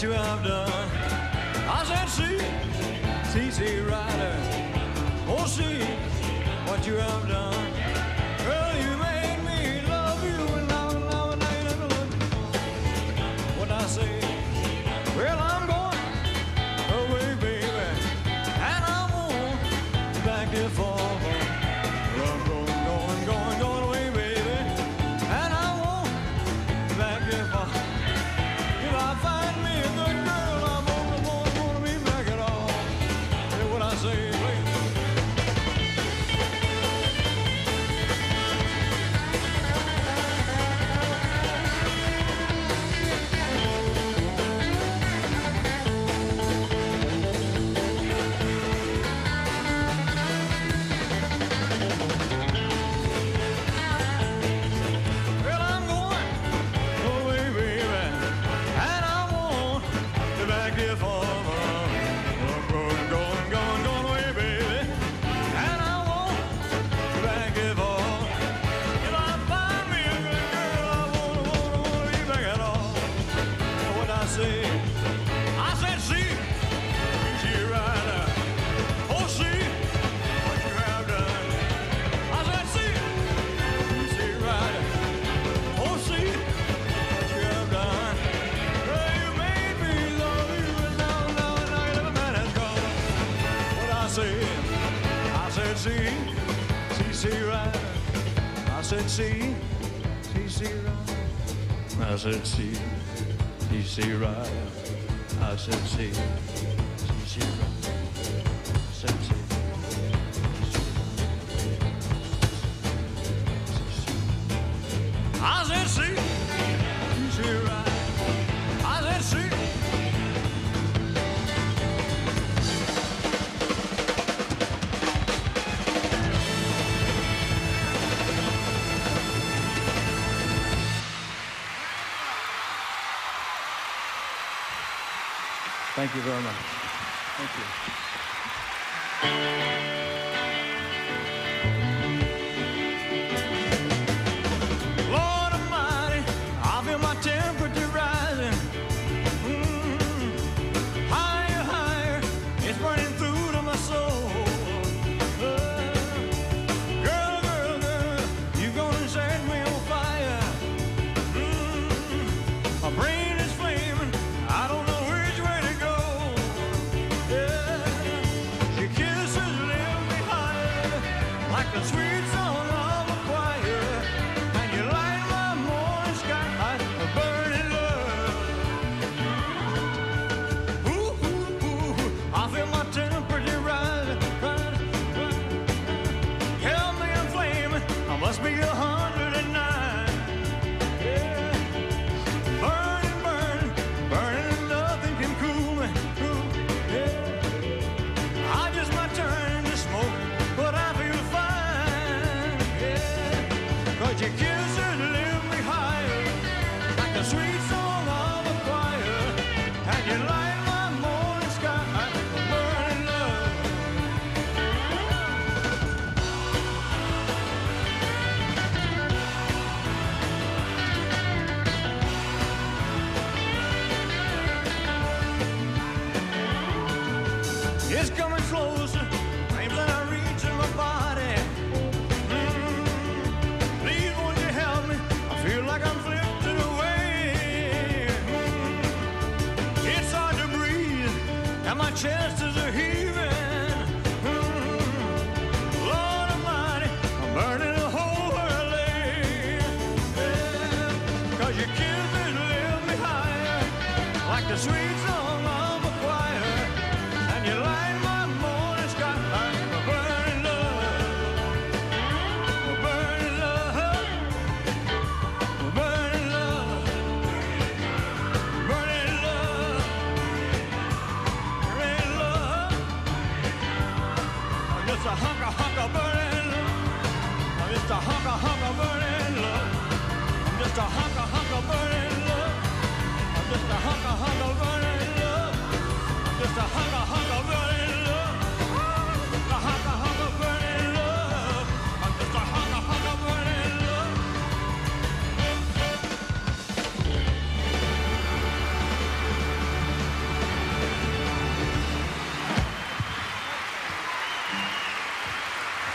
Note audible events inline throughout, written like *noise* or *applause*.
what you have done. I said, see, see, see, rider. Oh, see what you have done. I said, see, you see right. I said, see. 哥们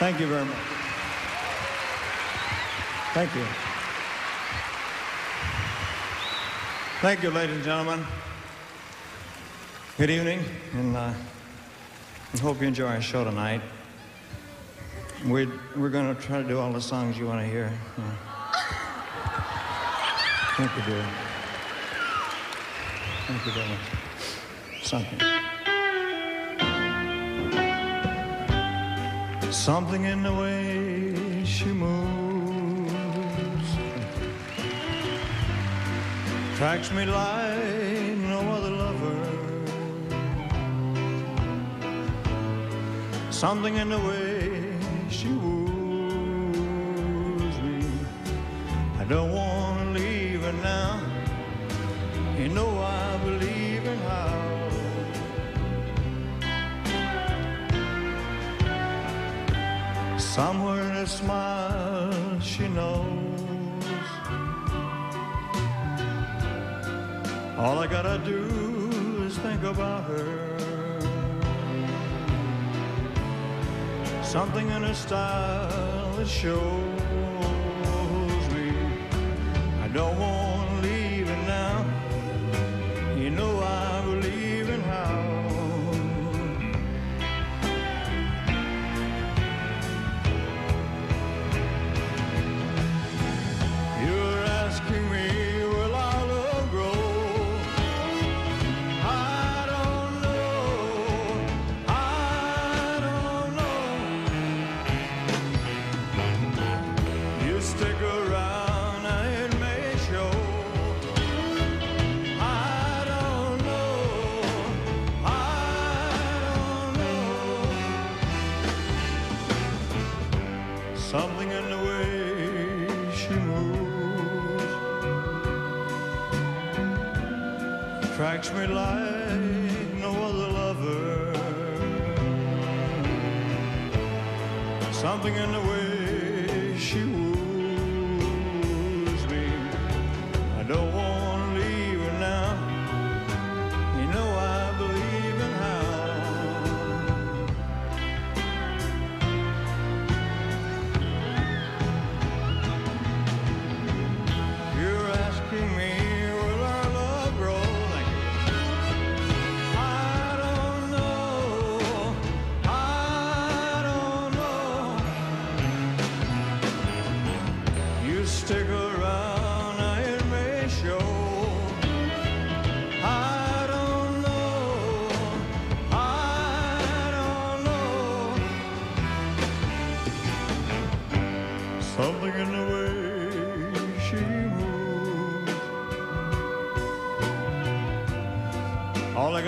Thank you very much. Thank you. Thank you, ladies and gentlemen. Good evening, and uh, I hope you enjoy our show tonight. We're, we're going to try to do all the songs you want to hear. Yeah. Thank you, dear. Thank you very much. Something. Something in the way she moves attracts me like no other lover. Something in the way she woos me. I don't want to leave her now. You know I believe in how. Somewhere in her smile she knows. All I gotta do is think about her. Something in her style that shows me. I don't like no other lover. Something in the way she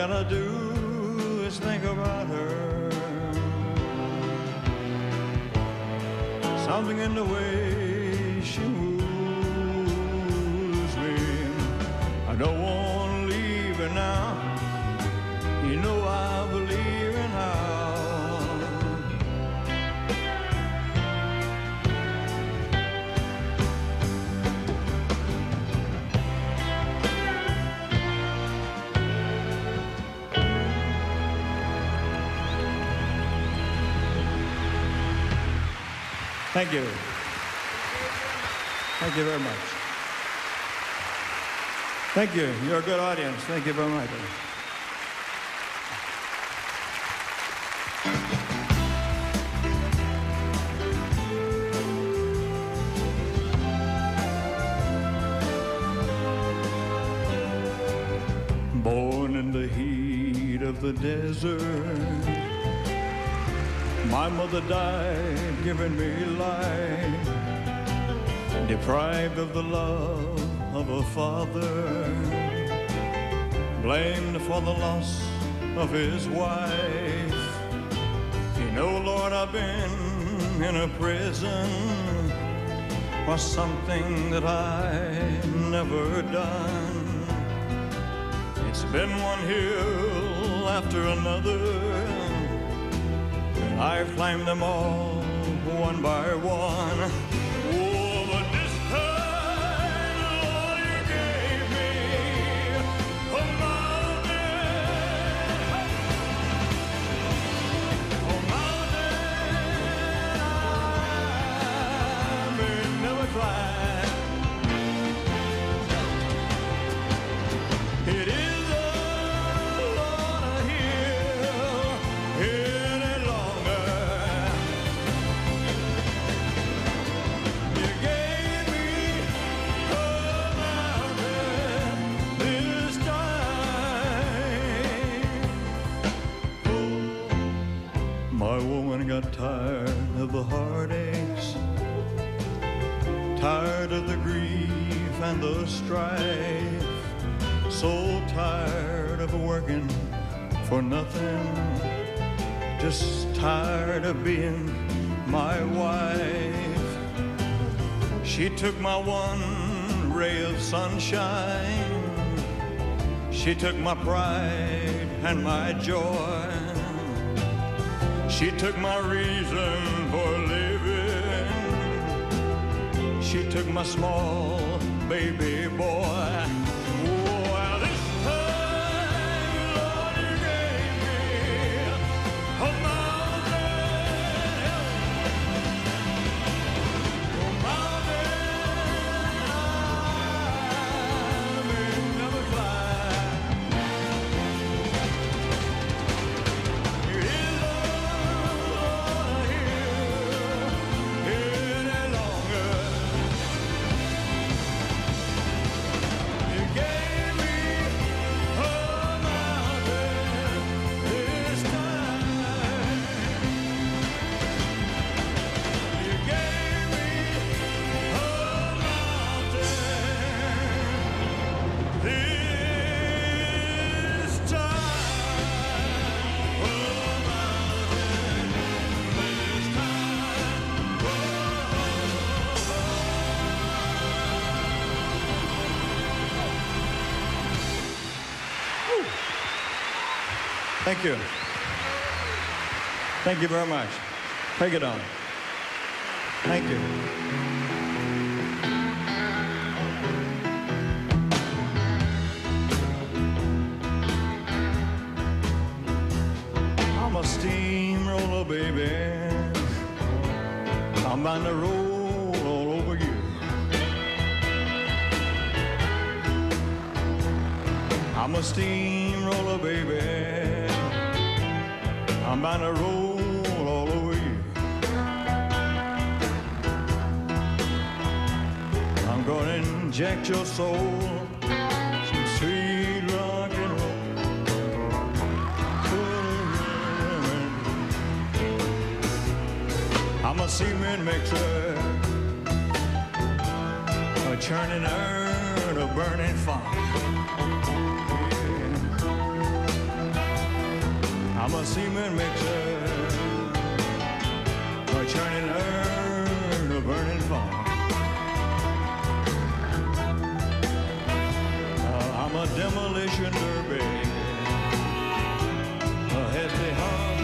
All I do is think about her. Something in the way Thank you. Thank you very much. Thank you. You're a good audience. Thank you very much. Born in the heat of the desert. My mother died giving me life, deprived of the love of a father, blamed for the loss of his wife. You know, Lord, I've been in a prison for something that I never done. It's been one hill after another. I've climbed them all one by one. Sunshine. She took my pride and my joy. She took my reason for living. She took my small baby boy. Thank you very much. Take it on. Thank you. Inject your soul some sweet rock and roll. I'm a cement mixer, a churning urn, a burning fire. I'm a cement mixer, a churning urn, a burning demolition derby, a heavy hog,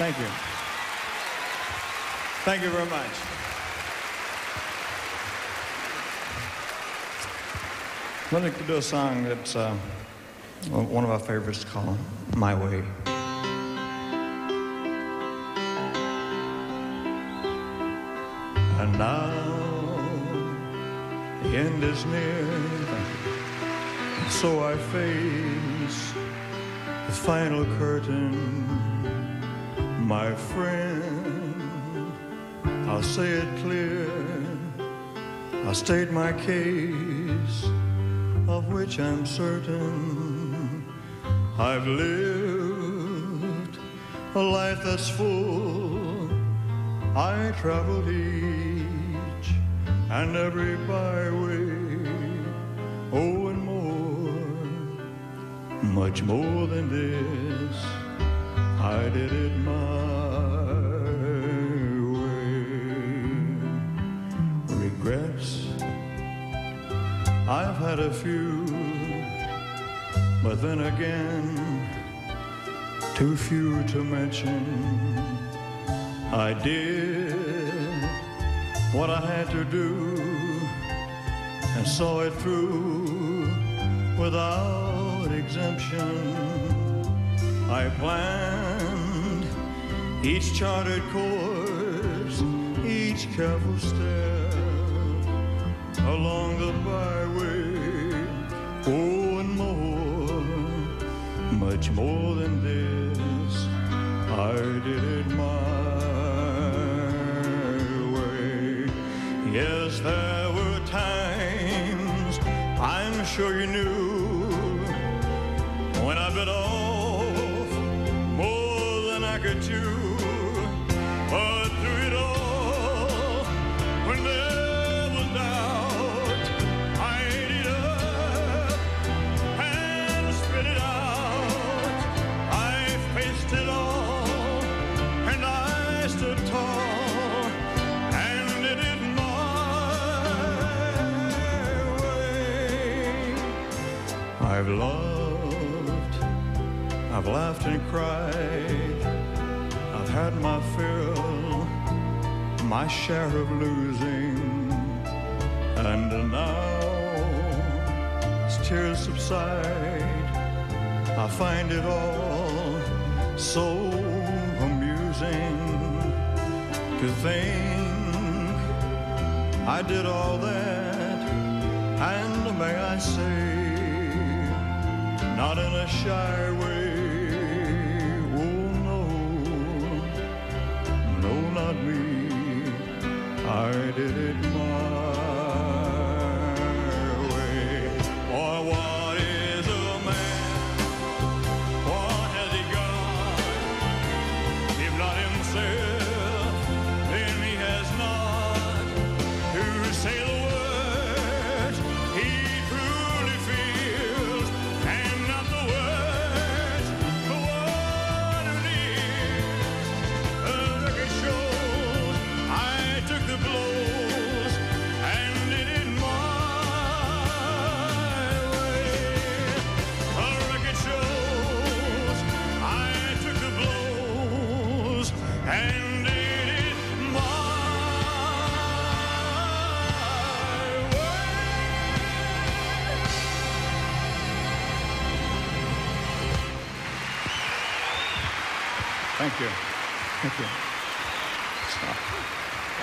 Thank you. Thank you very much. Let me do a song that's uh, one of our favorites called My Way. And now the end is near, so I face the final curtain, my friend. I'll say it clear. I'll state my case, of which I'm certain. I've lived a life that's full. I traveled each and every byway. Oh, and more, much more than this. I did it my way. Regrets, I've had a few, but then again, too few to mention. I did what I had to do and saw it through without exemption. I planned each charted course, each careful step along the byway. Oh, and more, much more than this, I did my way. Yes, there were times I'm sure you knew loved, I've laughed and cried, I've had my fill, my share of losing, and now as tears subside, I find it all so amusing to think I did all that, and may I say, shy way. Oh no, no, not me. I did it my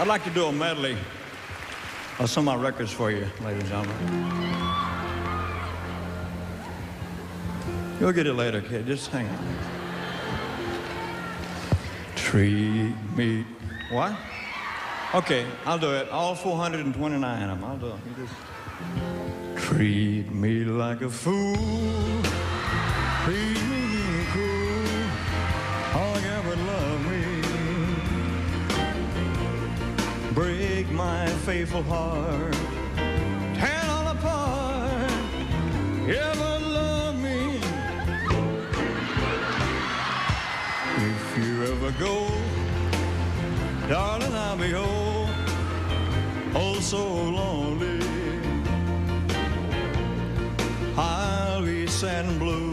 I'd like to do a medley of some of my records for you, ladies and gentlemen. You'll get it later, kid. Just hang on. Treat me. What? Okay, I'll do it. All 429 of them. I'll do it. You just treat me like a fool. Treat faithful heart. Tear all apart. Ever love me. If you ever go, darling, I'll be oh, oh so lonely. I'll be sad and blue,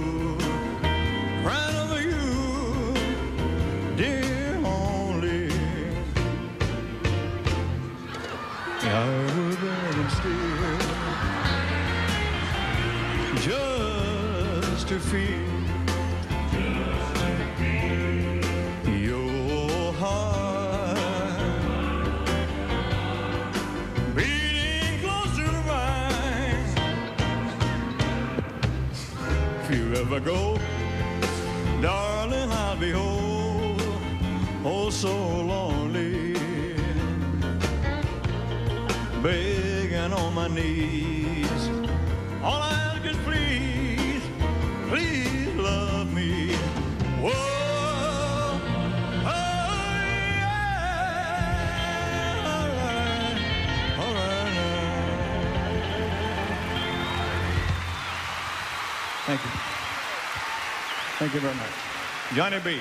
to feel your heart beating to mine. If you ever go, darling, I'll be oh, oh so lonely, begging on my knees. All I ask is please please love me. Whoa, oh, yeah. All right, all right now. Thank you. Thank you very much. Johnny B.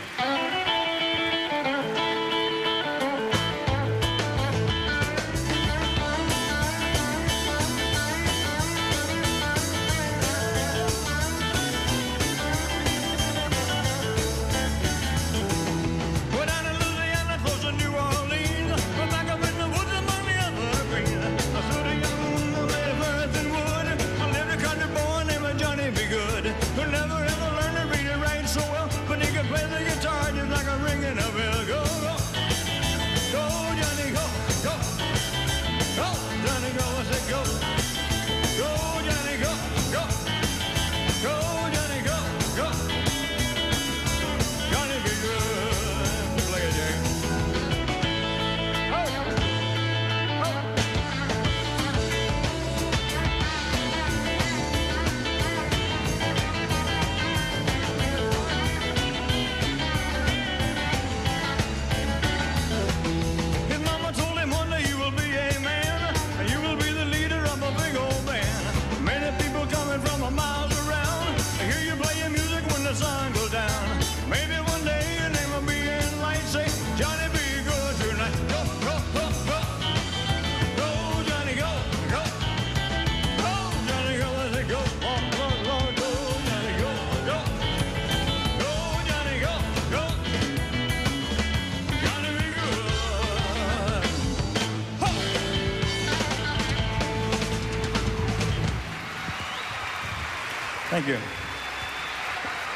Thank you.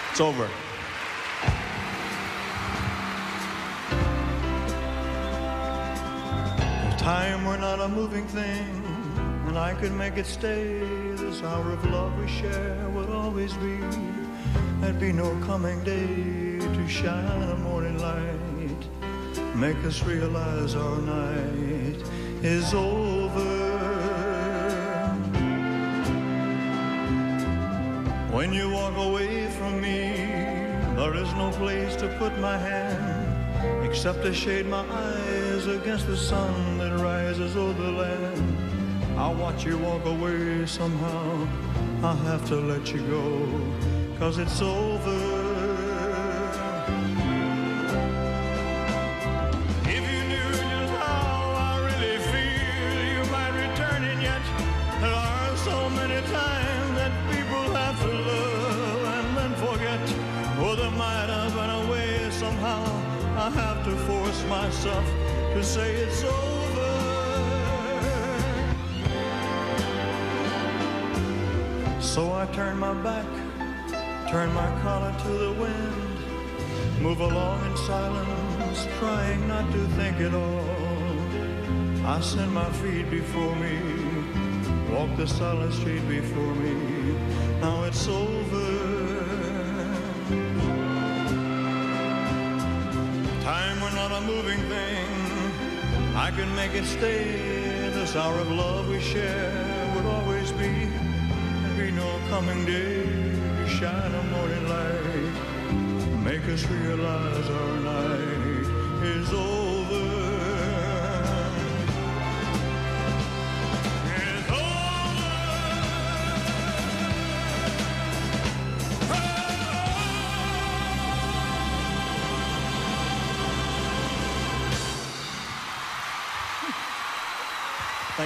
It's over. Time were not a moving thing, and I could make it stay, this hour of love we share would always be. There'd be no coming day to shine a morning light, make us realize our night is over. When you walk away from me, there is no place to put my hand except to shade my eyes against the sun that rises over the land. I'll watch you walk away somehow. I'll have to let you go, cause it's over. To force myself to say it's over. So I turn my back, turn my collar to the wind, move along in silence, trying not to think at all. I send my feet before me, walk the silent street before me. Now it's over. Were not a moving thing. I can make it stay. This hour of love we share would always be. There'd be no coming day shine a morning light. Make us realize our night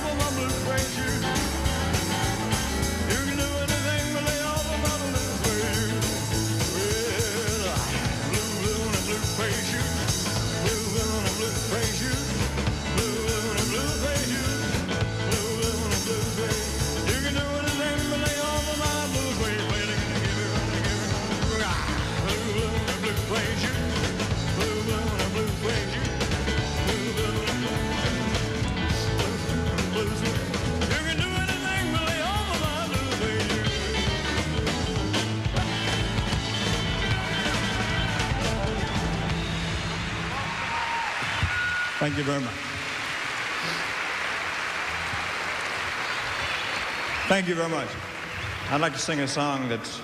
double my blue suede Thank you very much. Thank you very much. I'd like to sing a song that's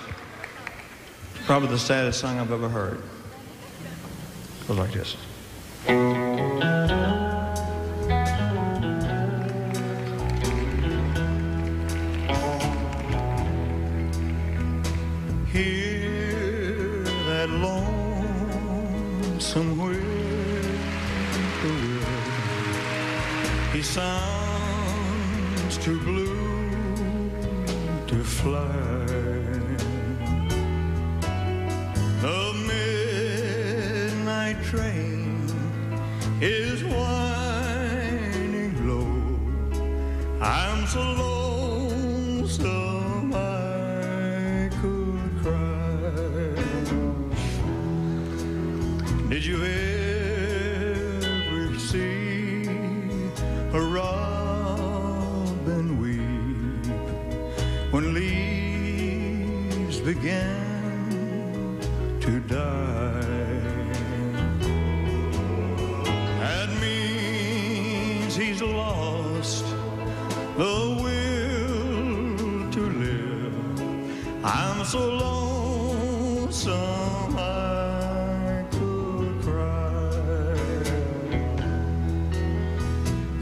probably the saddest song I've ever heard. It goes like this. Hear that lonesome whippoorwill. He sounds too blue to fly. The midnight train is winding low. I'm so lonesome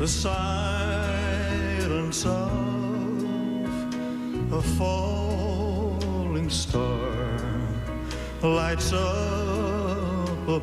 The silence of a falling star lights up a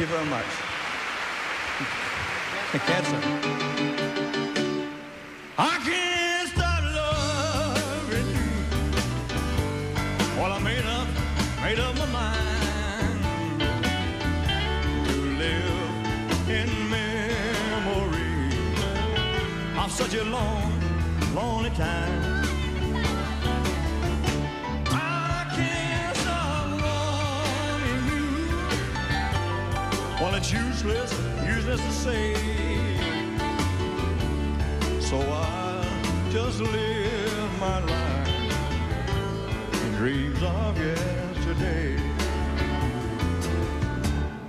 you very much. *laughs* I can't. I can't stop loving you. Well, I made up, made up my mind to live in memory of such a long, lonely time. It's useless, useless to say. So I just live my life in dreams of yesterday.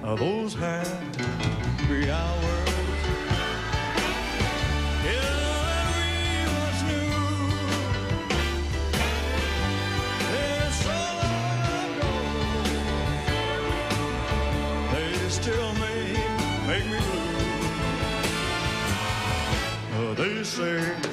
Now those happy hours. They say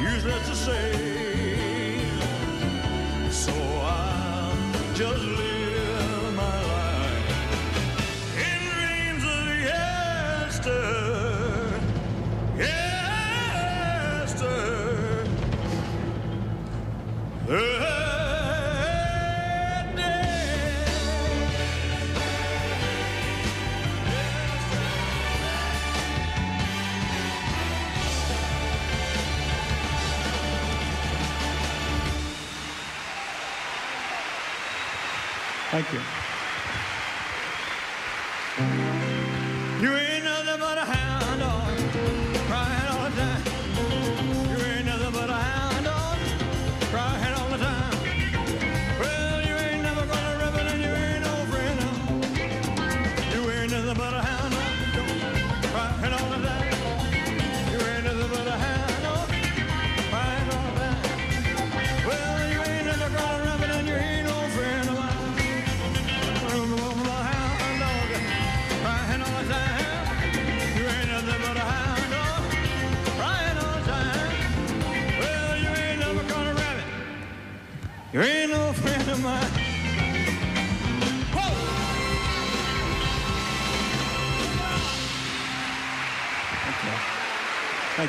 useless, to say.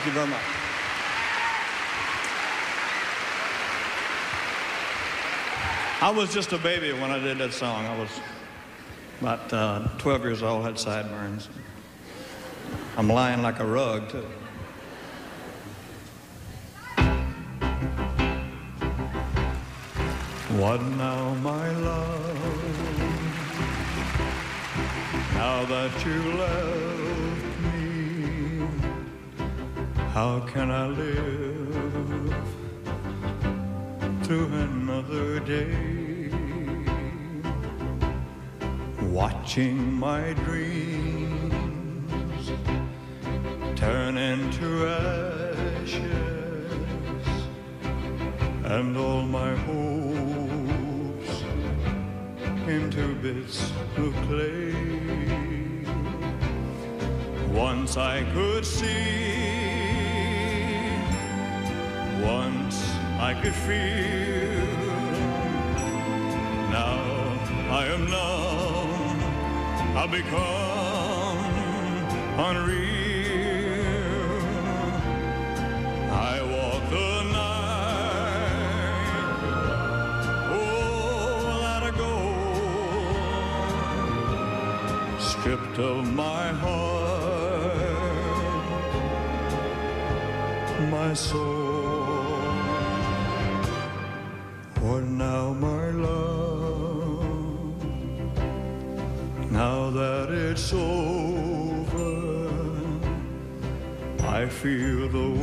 Thank you very much. I was just a baby when I did that song. I was about uh, 12 years old, had sideburns. I'm lying like a rug, too. What now, my love? Now that you left how can I live through another day? Watching my dreams turn into ashes and all my hopes into bits of clay. Once I could see, once I could feel. Now I am numb, I've become unreal. I walk the night, oh, without a goal, stripped of my heart, my soul. Feel the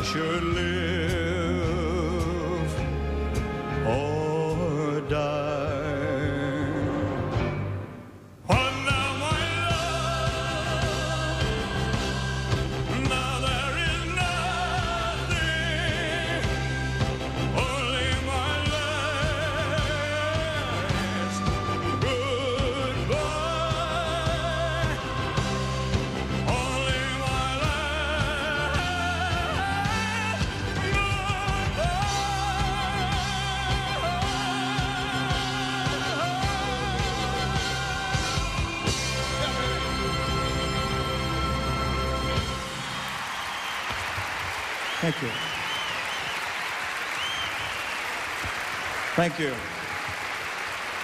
I should live Thank you. Thank you.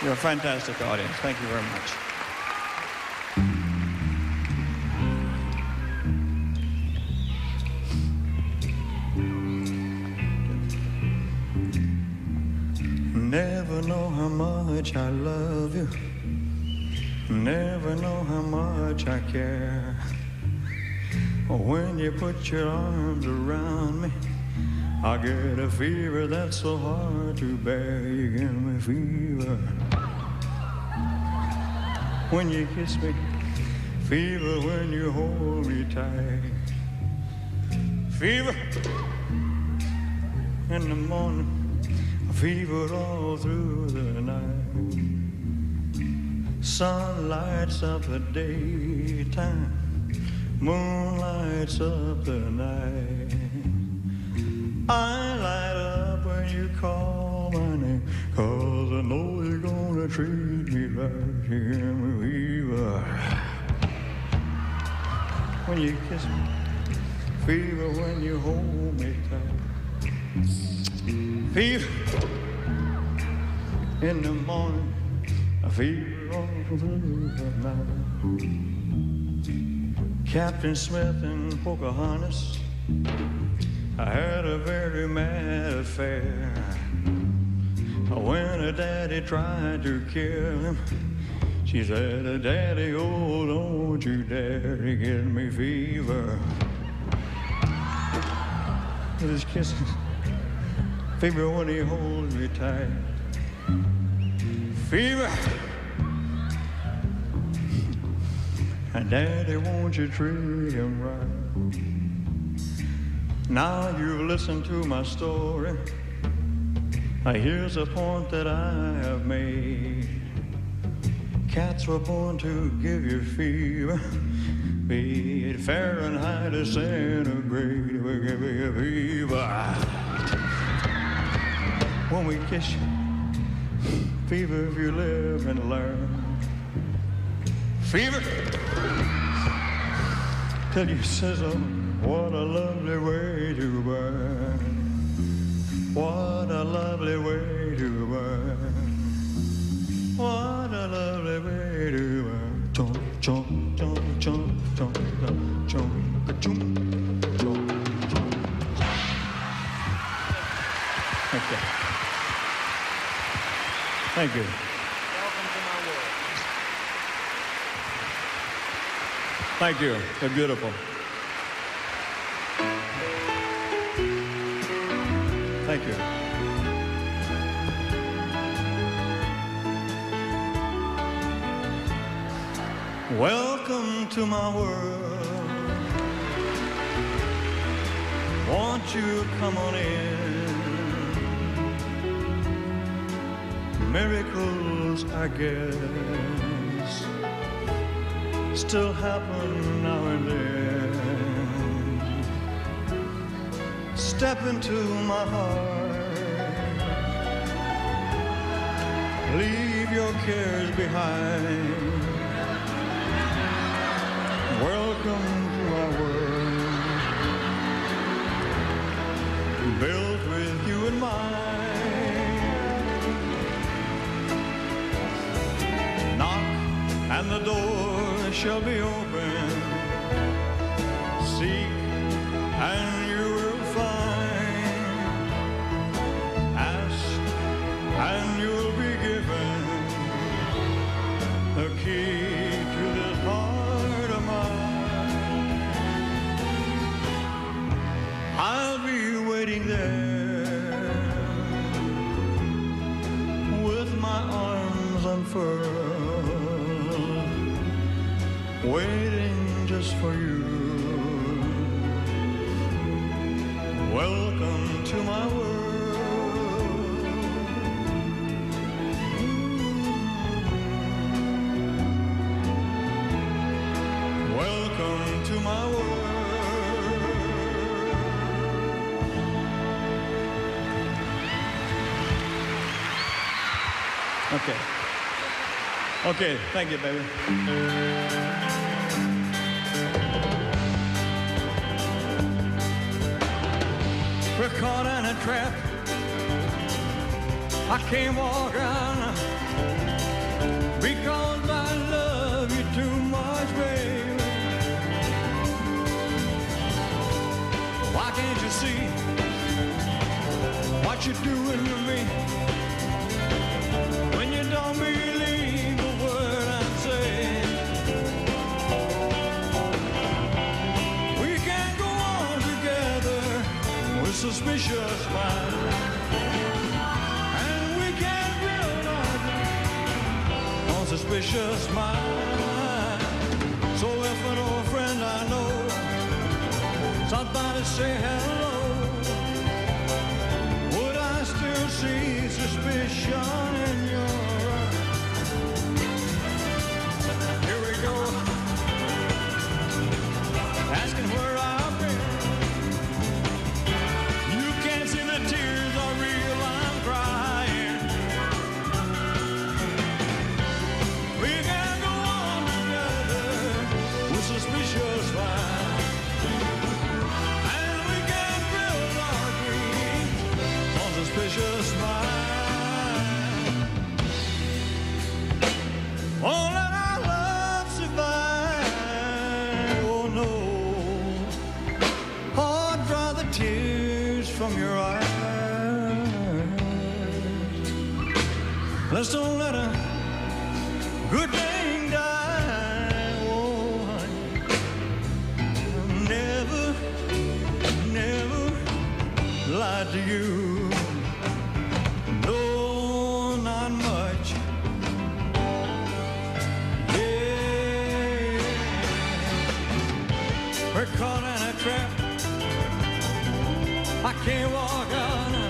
You're a fantastic audience. Thank you very much. Never know how much I love you. Never know how much I care. When you put your arms around me, I get a fever that's so hard to bear. You give me fever. When you kiss me, fever when you hold me tight. Fever in the morning, fever all through the night. Sun lights up the daytime, moon lights up the night. I light up when you call my name, cause I know you're gonna treat me right. Give me fever. When you kiss me, fever when you hold me tight. Fever in the morning, a fever all through the night. Captain Smith and Pocahontas. I had a very mad affair. When her daddy tried to kill him, she said, Daddy, oh, don't you dare to give me fever. With his kisses, fever when he holds me tight. Fever. And Daddy, won't you treat him right? Now you've listened to my story. Here's a point that I have made. Cats were born to give you fever. Be it Fahrenheit or centigrade, we give you fever. When we kiss you, fever if you live and learn. Fever till you sizzle. What a lovely way to burn. What a lovely way to burn. What a lovely way to burn. Chomp, chomp, chomp, chomp, chomp, chomp, chomp, chomp, chomp, chomp. Okay. Thank you. Thank you. They're beautiful. Thank you. Welcome to my world. Won't you come on in? Miracles, I guess, still happen now and then. Step into my heart. Leave your cares behind. Welcome to my world. Built with you in mind. And the door shall be open. Okay. Okay, thank you, baby. We're caught in a trap. I can't walk on because I love you too much, baby. Why can't you see what you're doing with suspicious minds, and we can build our on suspicious minds. So if an old friend I know, somebody say hello. Would I still see suspicion Let's don't let a good thing die. Oh, honey. Never, never lied to you. No, not much. Yeah. We're caught in a trap. I can't walk out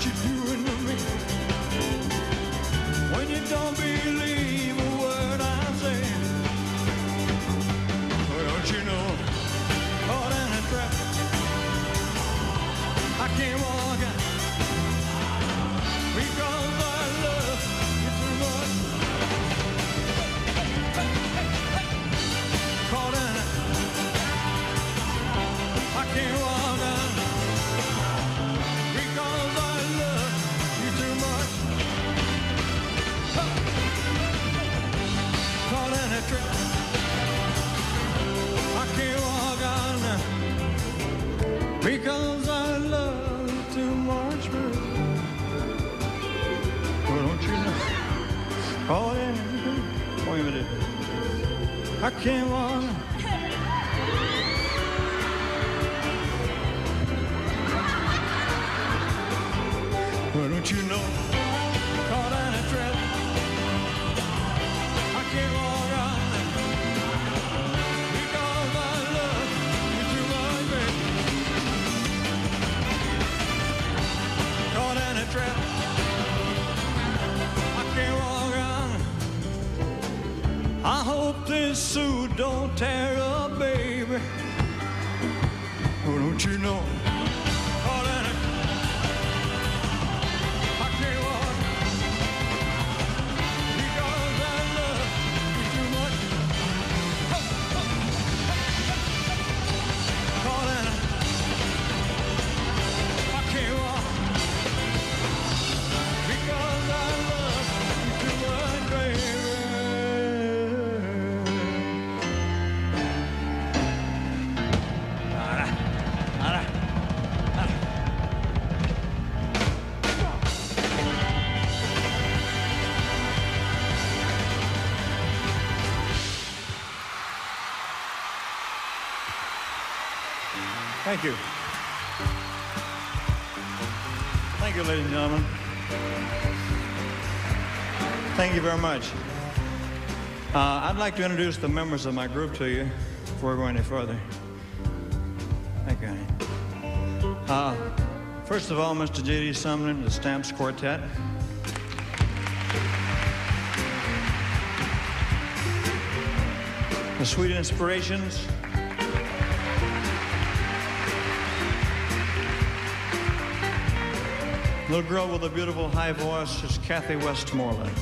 what you're doing to me when you don't believe I can't walk. Don't tear up, baby. Oh, don't you know? Thank you. Thank you, ladies and gentlemen. Thank you very much. Uh, I'd like to introduce the members of my group to you before we go any further. Thank you. Uh, first of all, Mr. J.D. Sumner, the Stamps Quartet. The Sweet Inspirations. Little girl with a beautiful high voice is Kathy Westmoreland.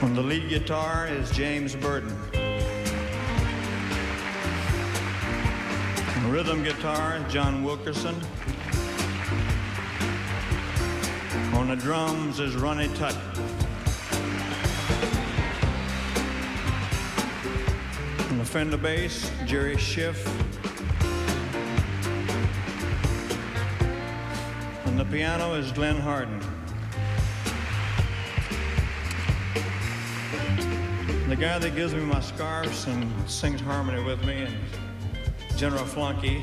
On the lead guitar is James Burton. On rhythm guitar, is John Wilkinson. On the drums is Ronnie Tutt. On the Fender bass, Jerry Scheff. Piano is Glen Hardin. The guy that gives me my scarves and sings harmony with me and General Flunky,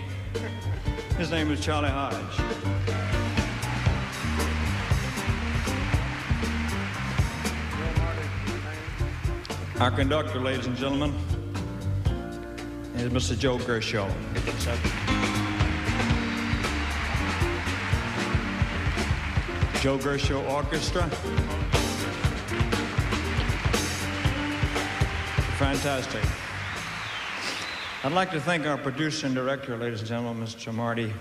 his name is Charlie Hodge. Our conductor, ladies and gentlemen, is Mr. Joe Guercio. Joe Guercio Orchestra. Fantastic. I'd like to thank our producer and director, ladies and gentlemen, Mr. Marty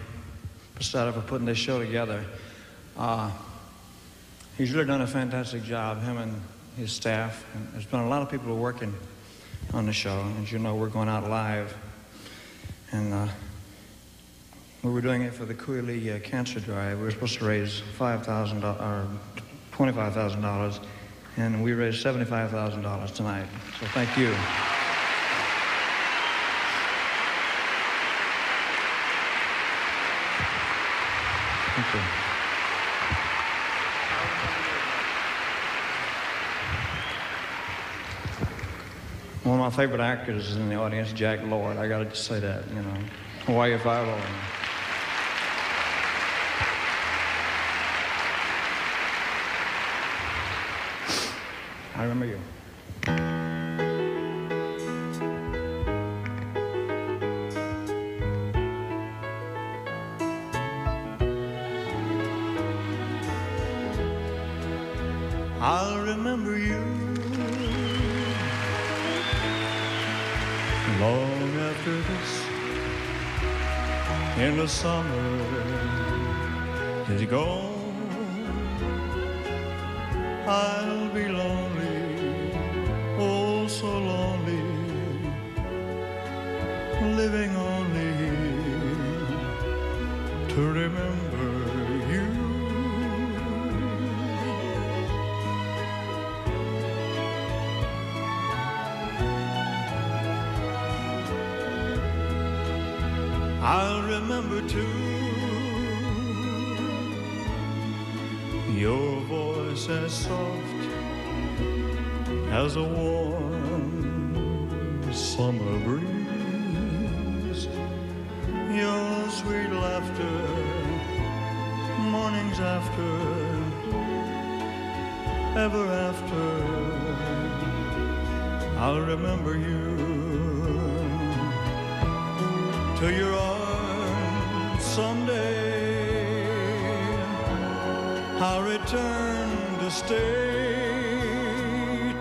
Pasetta, for putting this show together. Uh, he's really done a fantastic job, him and his staff. And there's been a lot of people working on the show. And as you know, we're going out live. And uh, we were doing it for the Kui Lee uh, Cancer Drive. We were supposed to raise five thousand or twenty-five thousand dollars, and we raised seventy-five thousand dollars tonight. So thank you. Thank you. One of my favorite actors is in the audience, Jack Lord. I got to say that, you know. Hawaii Five-O. Remember you. I'll remember you long after this in the summer is gone. I'll remember too. Your voice as soft as a warm summer breeze, your sweet laughter mornings after, ever after. I'll remember you to your arms someday. I'll return to stay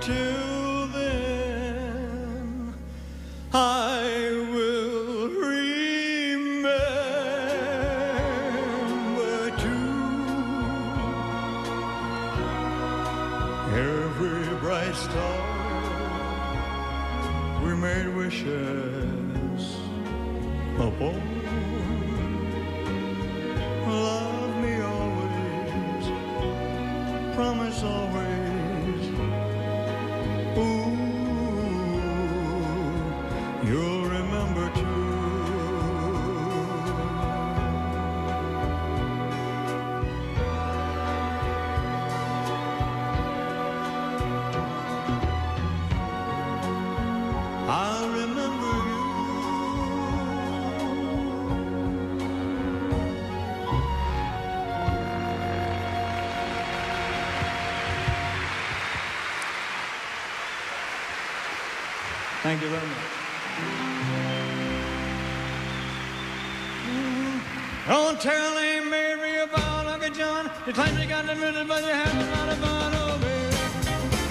till then. I will remember too every bright star we made wishes upon. You'll remember too. I'll remember you. Thank you very much. Tell Aunt Mary about Uncle John. You claim you got the minute, but you haven't a lot of fun, oh baby.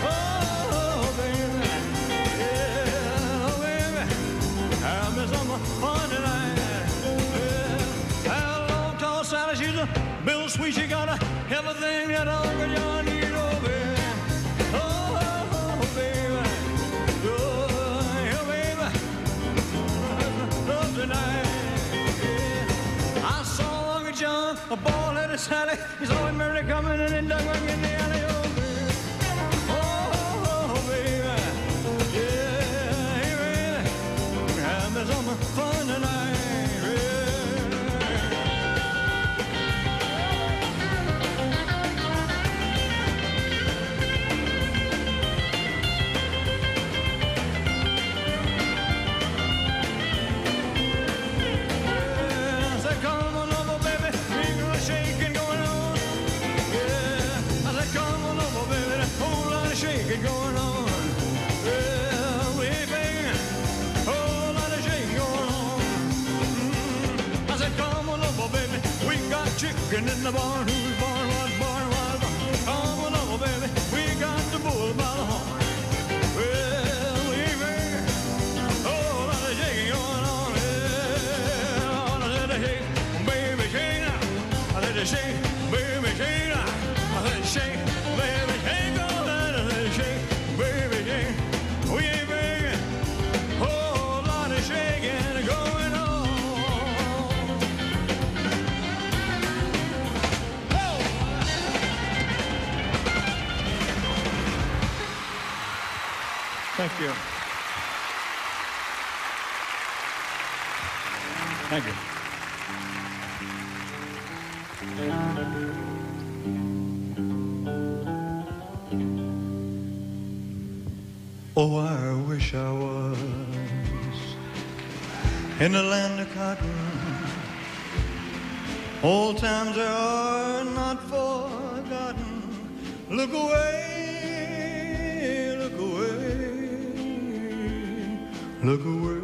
Oh, baby. Yeah, oh, baby. Having some fun tonight. Yeah. Long tall Sally, she's a bill sweet. She got a everything that Uncle John Sally. He saw him early coming and then dug in the alley. Chicken in the barn. Oh, I wish I was in the land of cotton. Old times are not forgotten. Look away, look away, look away,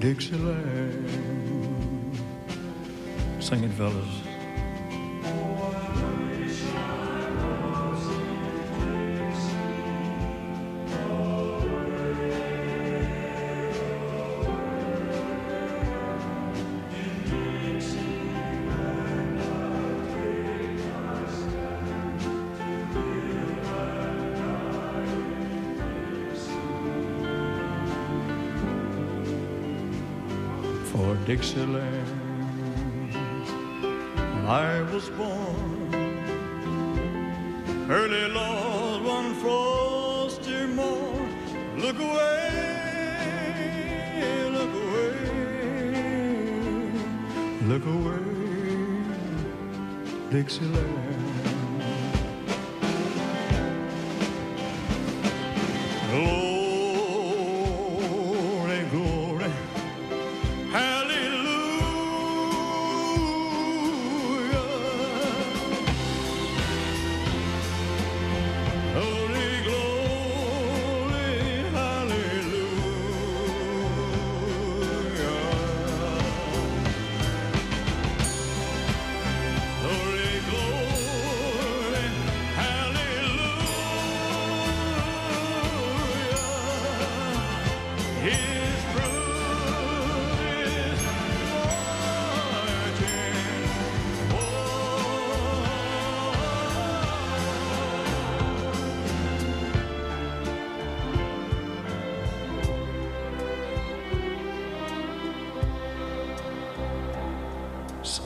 Dixieland. Sing it, fellas. Dixieland. I was born early, Lord, one frosty morn. Look away, look away, look away, Dixieland.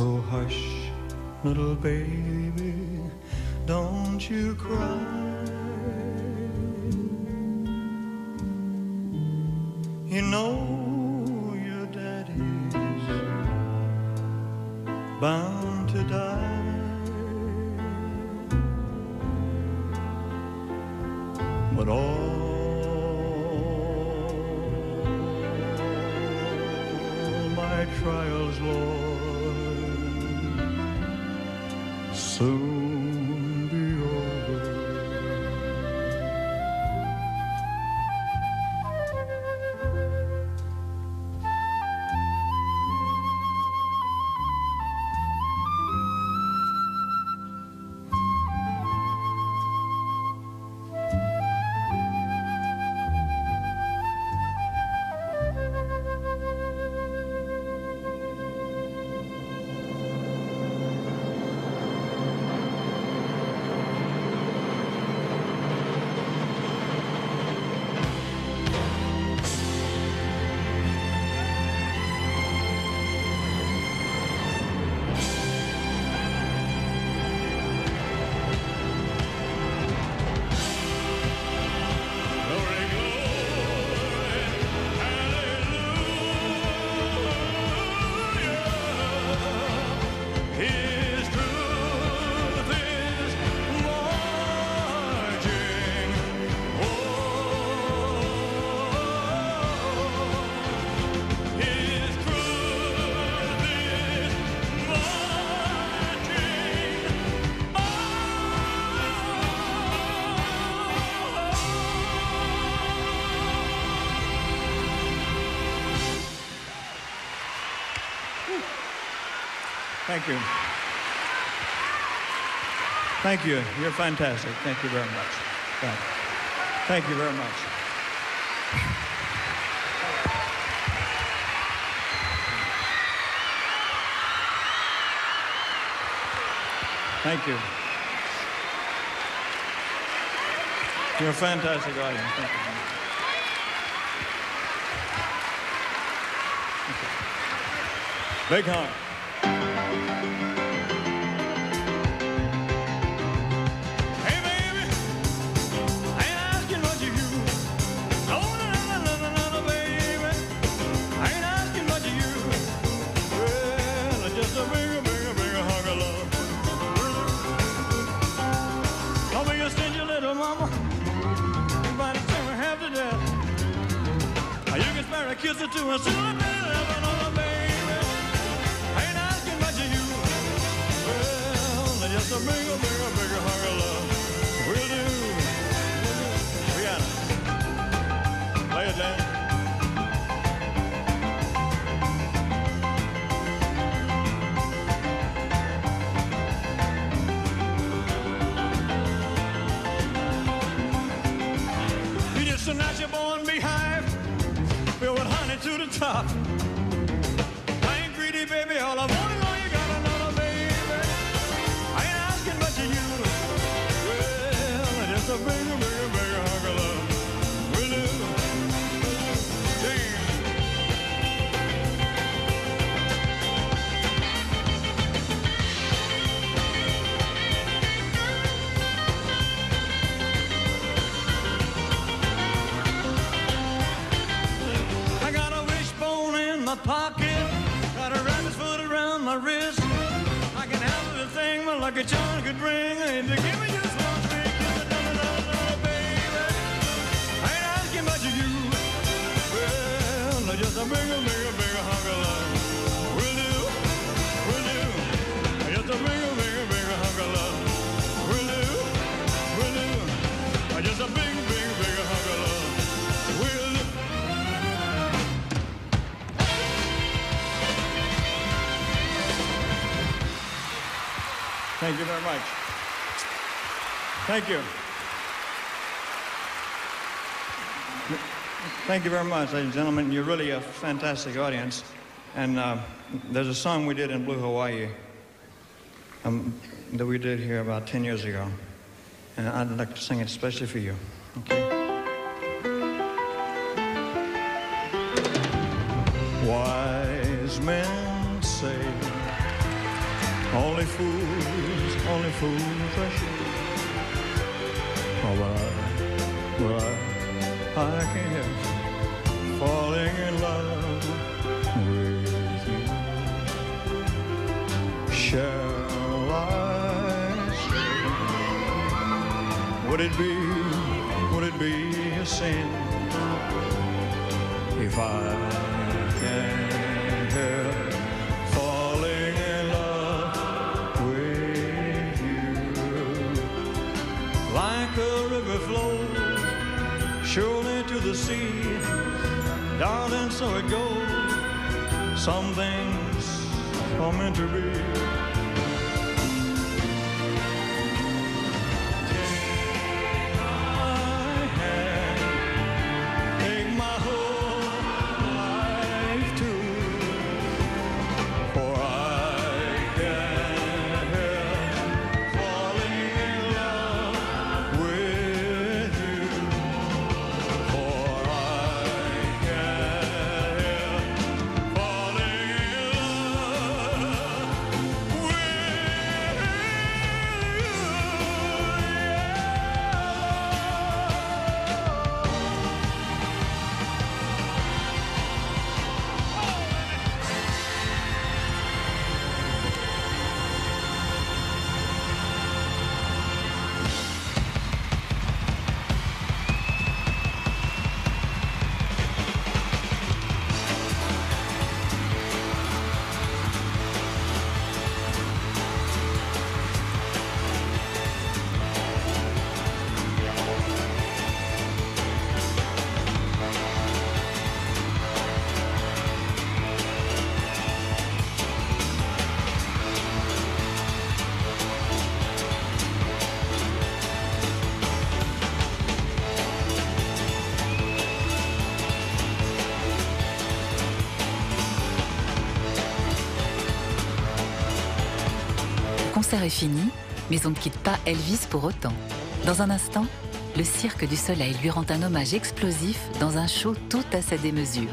So hush, little baby, don't you cry. Thank you. Thank you. You're fantastic. Thank you very much. Thank you, Thank you very much. Thank you. You're a fantastic audience. Thank you. Big horn. Thank you. Thank you very much, ladies and gentlemen. You're really a fantastic audience. And uh, there's a song we did in Blue Hawaii um, that we did here about 10 years ago. And I'd like to sing it especially for you. Okay? Wise men say only fools, only fools Falling in love with you. Shall I would it be, would it be a sin if I can't help falling in love with you? Like a river flows the sea, darling, so it goes. Some things are meant to be. Concert est fini, mais on ne quitte pas Elvis pour autant. Dans un instant, le Cirque du Soleil lui rend un hommage explosif dans un show tout à sa démesure.